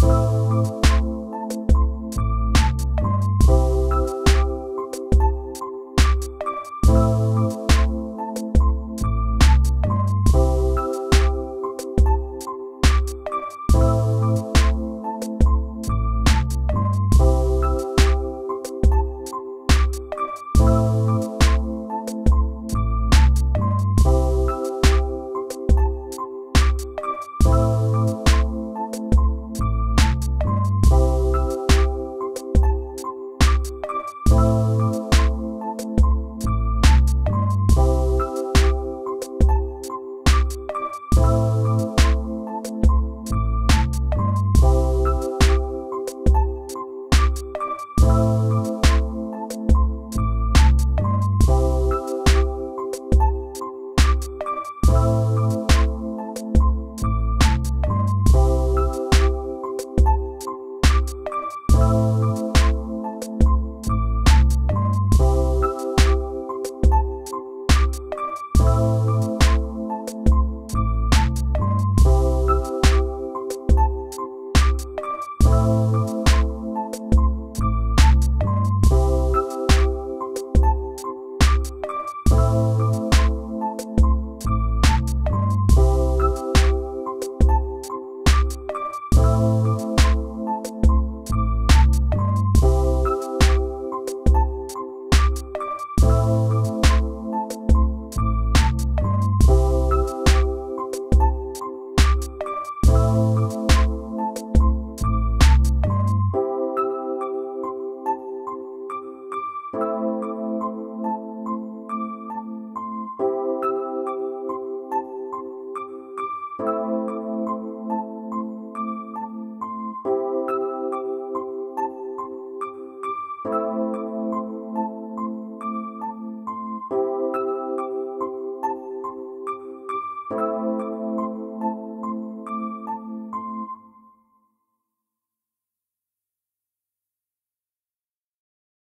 Bye.